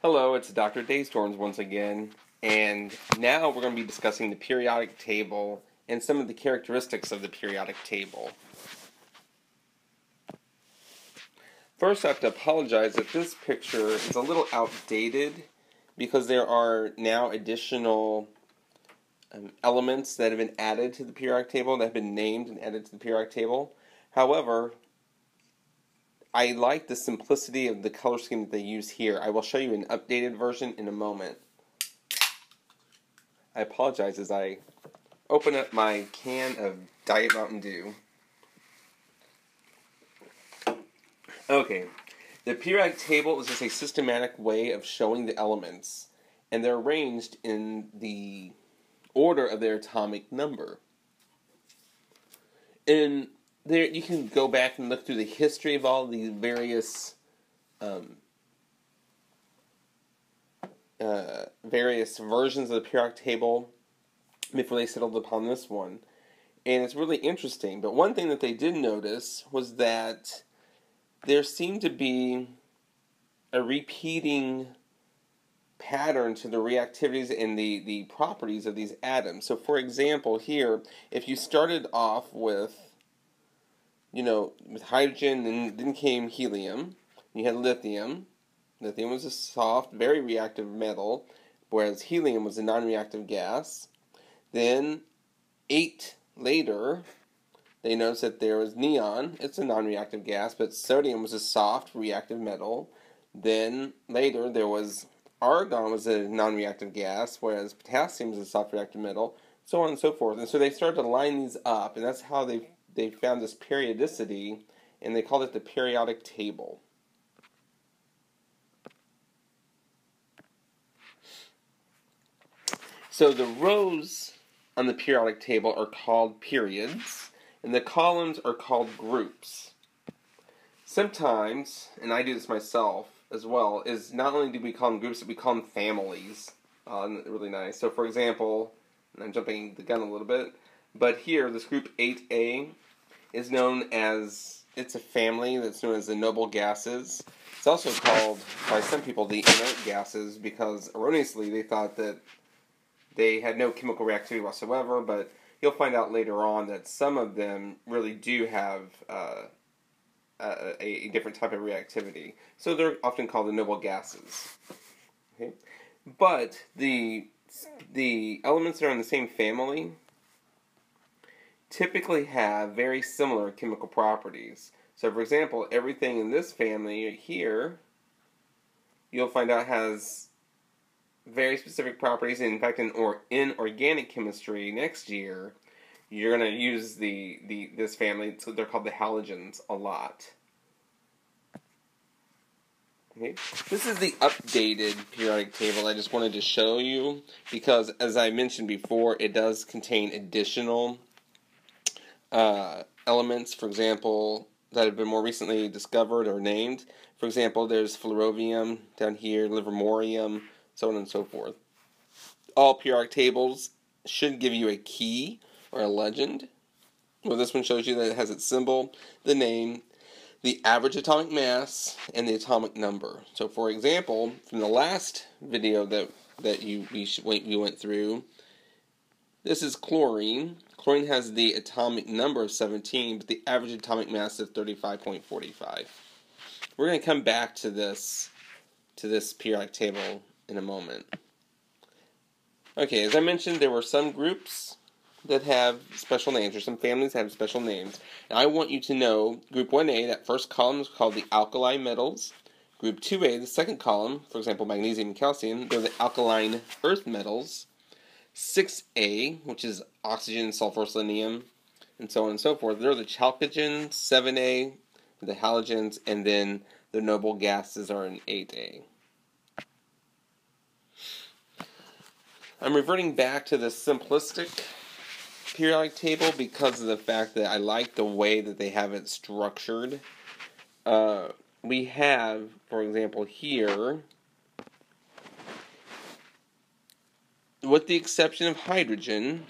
Hello, it's Dr. Daystorms once again, and now we're going to be discussing the periodic table and some of the characteristics of the periodic table. First, I have to apologize that this picture is a little outdated because there are now additional um, elements that have been added to the periodic table that have been named and added to the periodic table. However, I like the simplicity of the color scheme that they use here. I will show you an updated version in a moment. I apologize as I open up my can of Diet Mountain Dew. Okay, the periodic table is just a systematic way of showing the elements, and they're arranged in the order of their atomic number. In there you can go back and look through the history of all these various um, uh, various versions of the periodic table before they settled upon this one. And it's really interesting. But one thing that they did notice was that there seemed to be a repeating pattern to the reactivities and the, the properties of these atoms. So, for example, here, if you started off with you know, with hydrogen, then, then came helium. You had lithium. Lithium was a soft, very reactive metal, whereas helium was a non reactive gas. Then, eight later, they noticed that there was neon. It's a non reactive gas, but sodium was a soft, reactive metal. Then, later, there was argon was a non reactive gas, whereas potassium was a soft, reactive metal, so on and so forth. And so they started to line these up, and that's how they they found this periodicity and they called it the periodic table. So the rows on the periodic table are called periods, and the columns are called groups. Sometimes, and I do this myself as well, is not only do we call them groups, but we call them families. Uh, really nice. So, for example, I'm jumping the gun a little bit, but here, this group 8A is known as it's a family that's known as the noble gases. It's also called by some people the inert gases because erroneously they thought that they had no chemical reactivity whatsoever, but you'll find out later on that some of them really do have uh, a, a, different type of reactivity. So they're often called the noble gases. Okay? But the the elements that are in the same family typically have very similar chemical properties. So, for example, everything in this family here, you'll find out has very specific properties. In fact, in or in organic chemistry next year, you're going to use the, the this family. So they're called the halogens a lot. Okay. This is the updated periodic table I just wanted to show you because, as I mentioned before, it does contain additional uh, elements, for example, that have been more recently discovered or named. For example, there's flerovium down here, livermorium, so on and so forth. All periodic tables should give you a key or a legend. Well, this one shows you that it has its symbol, the name, the average atomic mass, and the atomic number. So, for example, from the last video that that you we, we went through, this is chlorine. Chlorine has the atomic number of 17, but the average atomic mass is 35.45. We're going to come back to this to this periodic table in a moment. Okay, as I mentioned, there were some groups that have special names, or some families have special names. And I want you to know Group 1A, that first column is called the alkali metals. Group 2A, the second column, for example, magnesium and calcium, they're the alkaline earth metals. 6A, which is oxygen, sulfur, selenium, and so on and so forth. There are the chalcogens, 7A, the halogens, and then the noble gases are in 8A. I'm reverting back to the simplistic periodic table because of the fact that I like the way that they have it structured. Uh, we have, for example, here with the exception of hydrogen,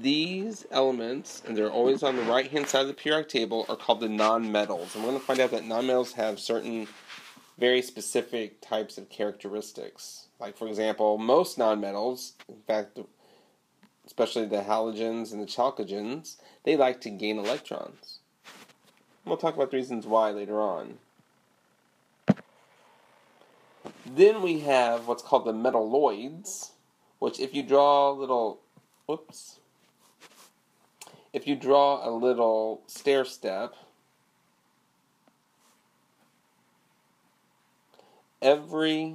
these elements, and they're always on the right hand side of the periodic table, are called the nonmetals. And we're going to find out that nonmetals have certain very specific types of characteristics. Like, for example, most nonmetals, in fact, especially the halogens and the chalcogens, they like to gain electrons. We'll talk about the reasons why later on. Then we have what's called the metalloids, which if you draw a little, whoops, if you draw a little stair step, every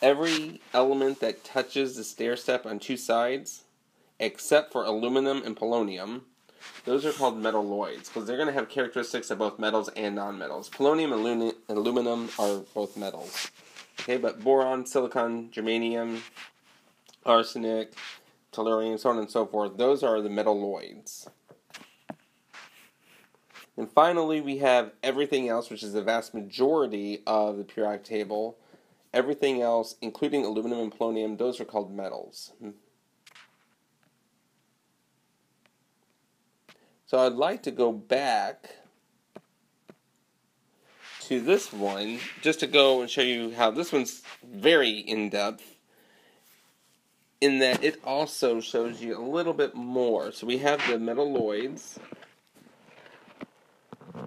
every element that touches the stair step on two sides, except for aluminum and polonium, those are called metalloids because they're going to have characteristics of both metals and nonmetals. Polonium and aluminum are both metals. Okay, but boron, silicon, germanium, arsenic, tellurium, so on and so forth, those are the metalloids. And finally, we have everything else, which is the vast majority of the periodic table. Everything else, including aluminum and polonium, those are called metals. So I'd like to go back to this one just to go and show you how this one's very in depth in that it also shows you a little bit more. So we have the metalloids,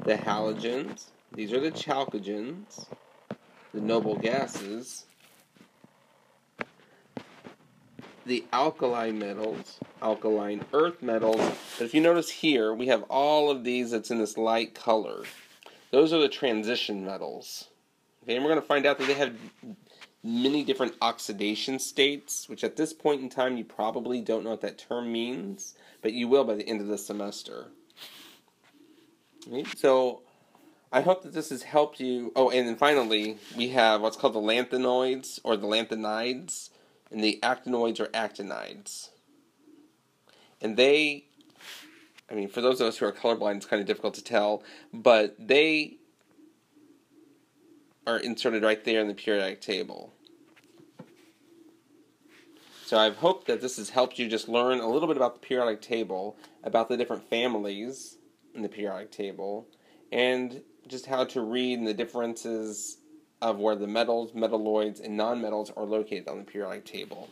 the halogens, these are the chalcogens, the noble gases, the alkali metals, alkaline earth metals. But if you notice here, we have all of these that's in this light color. Those are the transition metals. Okay, and we're going to find out that they have many different oxidation states, which at this point in time you probably don't know what that term means, but you will by the end of the semester. Okay, so I hope that this has helped you. Oh, and then finally, we have what's called the lanthanoids or the lanthanides and the actinoids or actinides. And they, I mean, for those of us who are colorblind, it's kind of difficult to tell, but they are inserted right there in the periodic table. So I hope that this has helped you just learn a little bit about the periodic table, about the different families in the periodic table, and just how to read the differences of where the metals, metalloids, and nonmetals are located on the periodic table.